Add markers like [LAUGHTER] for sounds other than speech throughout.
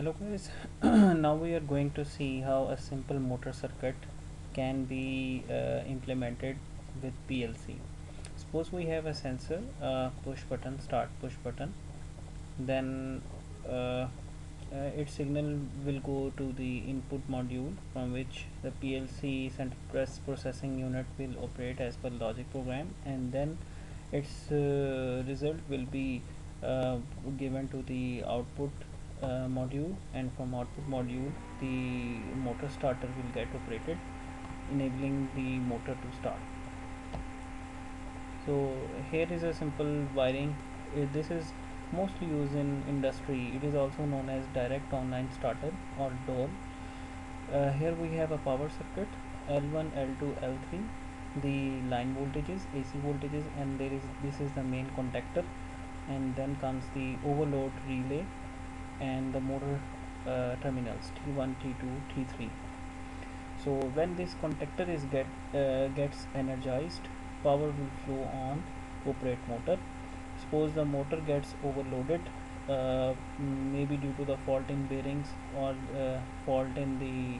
hello guys. [CLEARS THROAT] Now we are going to see how a simple motor circuit can be uh, implemented with PLC suppose we have a sensor uh, push button start push button. Then uh, uh its signal will go to the input module from which the PLC central press processing unit will operate as per logic program. And then its uh, result will be uh, given to the output uh, module and from output module the motor starter will get operated enabling the motor to start. So here is a simple wiring. Uh, this is mostly used in industry. It is also known as direct online starter or DOL uh, here we have a power circuit L1 L2 L3 the line voltages AC voltages and there is this is the main contactor. And then comes the overload relay and the motor uh, terminals T1, T2, T3. So when this contactor is get uh, gets energized, power will flow on operate motor. Suppose the motor gets overloaded, uh, maybe due to the fault in bearings or uh, fault in the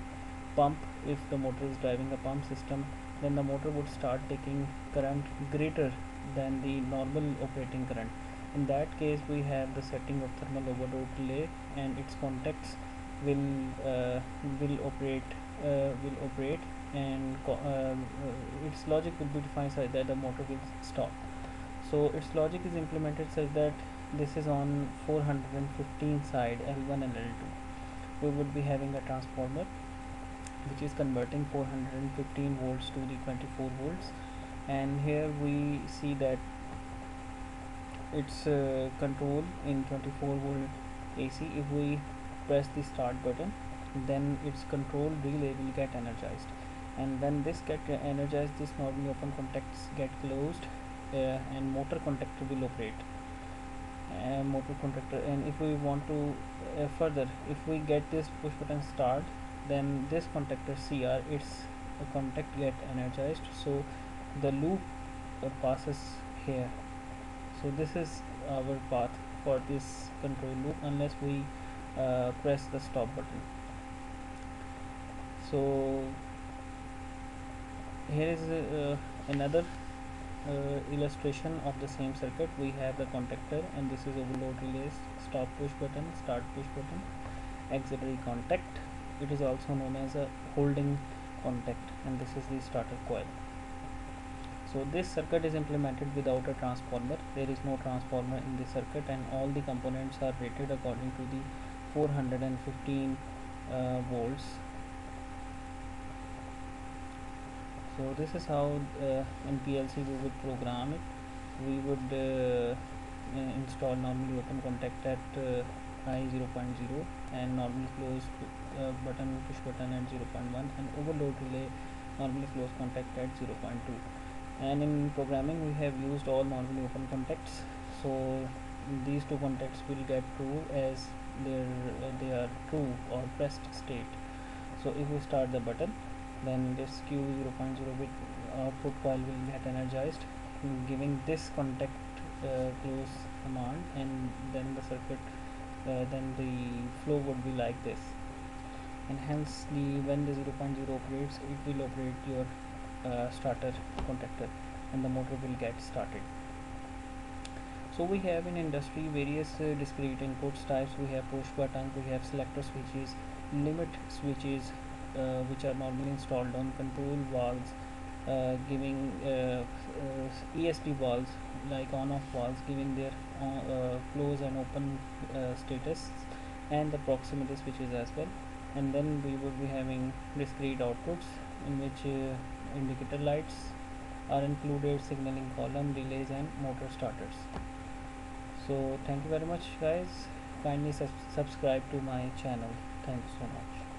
pump. If the motor is driving a pump system, then the motor would start taking current greater than the normal operating current in that case we have the setting of thermal overload relay and its contacts will uh, will operate uh, will operate and uh, its logic will be defined such that the motor will stop. So its logic is implemented such that this is on 415 side L1 and L2 we would be having a transformer which is converting 415 volts to the 24 volts. And here we see that its uh, control in 24 volt AC if we press the start button then its control relay will get energized. And when this get energized this normally open contacts get closed uh, and motor contactor will operate. Uh, motor contactor and if we want to uh, further if we get this push button start then this contactor CR its contact get energized. So the loop uh, passes here so this is our path for this control loop unless we uh, press the stop button. So here is uh, another uh, illustration of the same circuit. We have the contactor and this is overload relays stop push button start push button auxiliary contact. It is also known as a holding contact and this is the starter coil so this circuit is implemented without a transformer. There is no transformer in this circuit and all the components are rated according to the 415 uh, volts. So this is how uh, in PLC we would program it. We would uh, install normally open contact at uh, I 0.0 and normally close uh, button push button at 0.1 and overload relay normally close contact at 0.2 and in programming we have used all normally open contacts. So these two contacts will get true as uh, they are true or pressed state. So if we start the button then this q 0.0 bit output coil will get energized giving this contact uh, close command and then the circuit uh, then the flow would be like this. And hence the when the 0.0 operates it will operate your uh, starter contactor and the motor will get started. So we have in industry various uh, discrete inputs types. We have push button we have selector switches limit switches uh, which are normally installed on control valves uh, giving uh, uh, ESD valves like on off valves giving their close and open status and the proximity switches as well. And then we would be having discrete outputs in which indicator lights are included signaling column relays and motor starters. So thank you very much guys. Kindly subscribe to my channel. Thank you so much